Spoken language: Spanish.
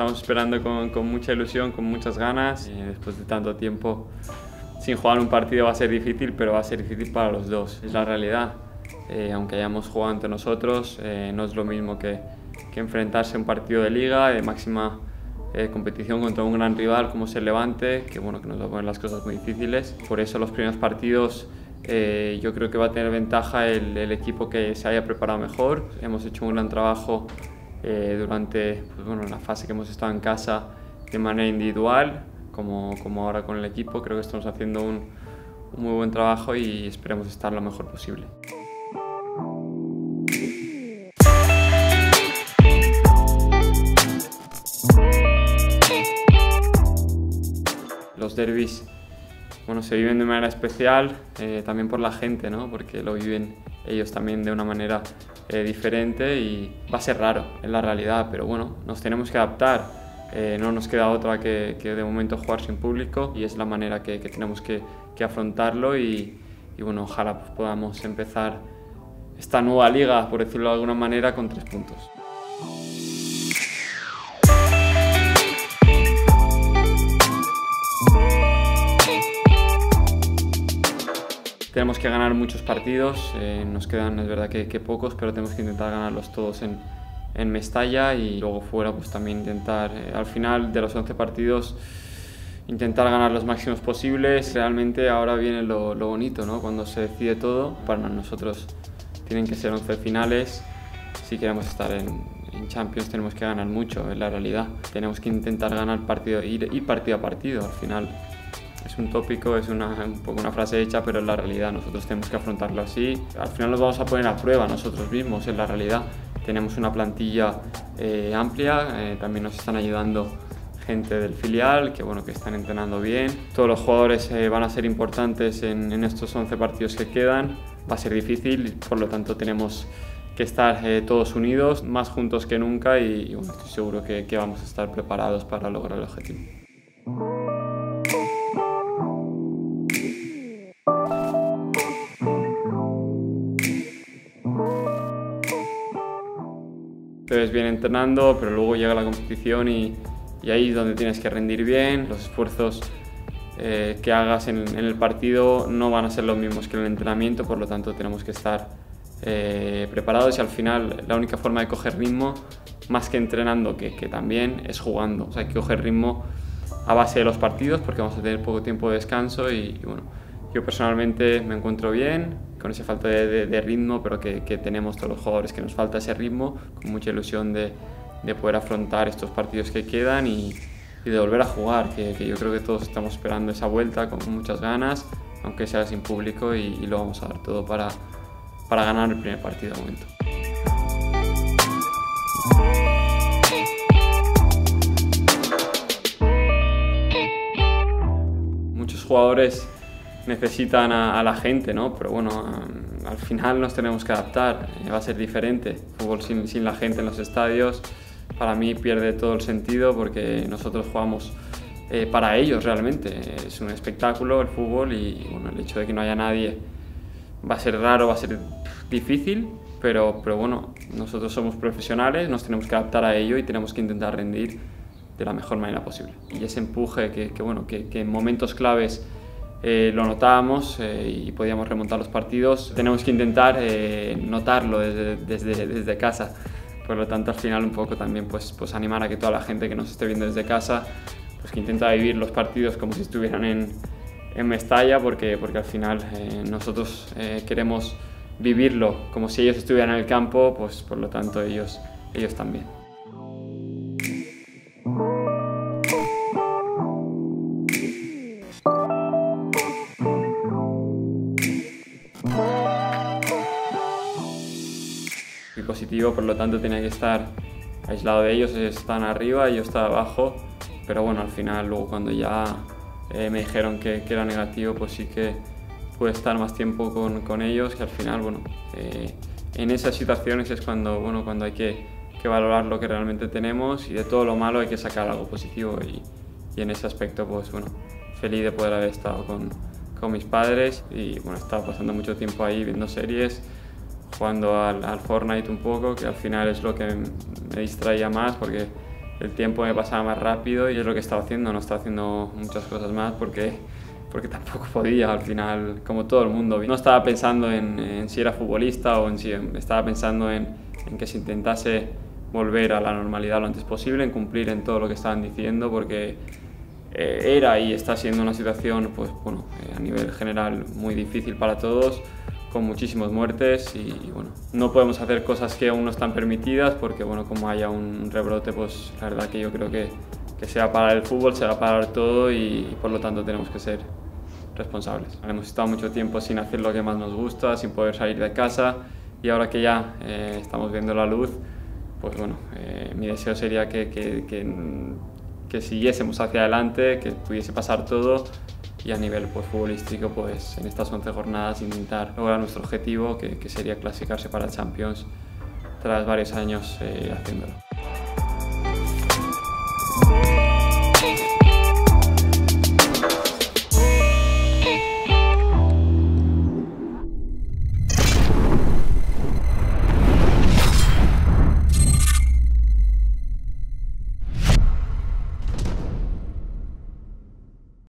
estamos esperando con, con mucha ilusión, con muchas ganas. Y después de tanto tiempo sin jugar un partido va a ser difícil, pero va a ser difícil para los dos. Es la realidad. Eh, aunque hayamos jugado entre nosotros, eh, no es lo mismo que, que, enfrentarse a un partido de liga, de máxima eh, competición contra un gran rival como es el Levante, que, bueno, que nos va a poner las cosas muy difíciles. Por eso los primeros partidos yo creo que va a tener ventaja el, el, equipo que se haya preparado mejor. Hemos hecho un gran trabajo durante pues, bueno, la fase que hemos estado en casa de manera individual, como, como ahora con el equipo. Creo que estamos haciendo un, un muy buen trabajo y esperemos estar lo mejor posible. Los derbis bueno, se viven de manera especial, eh, también por la gente, ¿no? porque lo viven ellos también de una manera eh, diferente y va a ser raro en la realidad, pero bueno, nos tenemos que adaptar. Eh, no nos queda otra que, que, de momento jugar sin público y es la manera que, tenemos que, que afrontarlo y, bueno, ojalá podamos empezar esta nueva liga, por decirlo de alguna manera, con tres puntos. Tenemos que ganar muchos partidos, eh, nos quedan, es verdad que, que, pocos, pero tenemos que intentar ganarlos todos en, en Mestalla y luego fuera pues también intentar, eh, al final de los 11 partidos, intentar ganar los máximos posibles. Realmente ahora viene lo, lo bonito, ¿no? cuando se decide todo. Para nosotros tienen que ser 11 finales. Si queremos estar en, en Champions tenemos que ganar mucho, es la realidad. Tenemos que intentar ganar partido, ir, ir partido a partido. Al final es un tópico, es una, un poco una frase hecha, pero es la realidad. Nosotros tenemos que afrontarlo así. Al final nos vamos a poner a prueba nosotros mismos, es la realidad. Tenemos una plantilla eh, amplia, eh, también nos están ayudando gente del filial que, bueno, que están entrenando bien. Todos los jugadores eh, van a ser importantes en, en, estos 11 partidos que quedan. Va a ser difícil, por lo tanto tenemos que estar eh, todos unidos, más juntos que nunca y, y bueno, estoy seguro que, que vamos a estar preparados para lograr el objetivo. Ves bien entrenando, pero luego llega la competición y, y ahí es donde tienes que rendir bien. Los esfuerzos eh, que hagas en, en, el partido no van a ser los mismos que en el entrenamiento, por lo tanto tenemos que estar eh, preparados y al final la única forma de coger ritmo, más que entrenando, que, que también es jugando. O sea, hay que coger ritmo a base de los partidos porque vamos a tener poco tiempo de descanso y, y bueno, yo personalmente me encuentro bien, con esa falta de, ritmo, pero que, tenemos todos los jugadores que nos falta ese ritmo, con mucha ilusión de, de poder afrontar estos partidos que quedan y, de volver a jugar, que, yo creo que todos estamos esperando esa vuelta con muchas ganas, aunque sea sin público, y, y lo vamos a dar todo para, para ganar el primer partido de momento. Muchos jugadores necesitan a, a, la gente, ¿no? Pero bueno, um, al final nos tenemos que adaptar, eh, va a ser diferente. Fútbol sin, sin, la gente en los estadios, para mí pierde todo el sentido porque nosotros jugamos eh, para ellos realmente. Es un espectáculo el fútbol y bueno, el hecho de que no haya nadie va a ser raro, va a ser difícil, pero, pero bueno, nosotros somos profesionales, nos tenemos que adaptar a ello y tenemos que intentar rendir de la mejor manera posible. Y ese empuje que, que bueno, que, que en momentos claves eh, lo notábamos eh, y podíamos remontar los partidos. Tenemos que intentar eh, notarlo desde, desde, desde, casa. Por lo tanto, al final un poco también pues, pues animar a que toda la gente que nos esté viendo desde casa pues que intenta vivir los partidos como si estuvieran en, en Mestalla porque, porque al final nosotros queremos vivirlo como si ellos estuvieran en el campo, pues por lo tanto ellos, ellos también. Positivo, por lo tanto tenía que estar aislado de ellos, ellos están arriba y yo estaba abajo, pero bueno, al final luego cuando ya eh, me dijeron que, que, era negativo, pues sí que pude estar más tiempo con, con ellos, que al final, bueno, eh, en esas situaciones es cuando, bueno, cuando hay que, que, valorar lo que realmente tenemos y de todo lo malo hay que sacar algo positivo. Y, y en ese aspecto, pues bueno, feliz de poder haber estado con, con mis padres y bueno, estaba pasando mucho tiempo ahí viendo series, jugando al, al, Fortnite un poco, que al final es lo que me distraía más porque el tiempo me pasaba más rápido y es lo que estaba haciendo, no estaba haciendo muchas cosas más porque, porque tampoco podía al final, como todo el mundo. No estaba pensando en, si era futbolista o en si estaba pensando en, en, que se intentase volver a la normalidad lo antes posible, en cumplir en todo lo que estaban diciendo porque eh, era y está siendo una situación pues, bueno, eh, a nivel general muy difícil para todos con muchísimas muertes y, bueno, no podemos hacer cosas que aún no están permitidas porque bueno, como haya un rebrote, pues la verdad que yo creo que, que se va a parar el fútbol, se va a parar todo y, por lo tanto tenemos que ser responsables. Hemos estado mucho tiempo sin hacer lo que más nos gusta, sin poder salir de casa y ahora que ya eh, estamos viendo la luz, pues bueno, eh, mi deseo sería que, que, que, que siguiésemos hacia adelante, que pudiese pasar todo y a nivel pues, futbolístico pues en estas 11 jornadas intentar lograr nuestro objetivo que, sería clasificarse para Champions tras varios años eh, haciéndolo.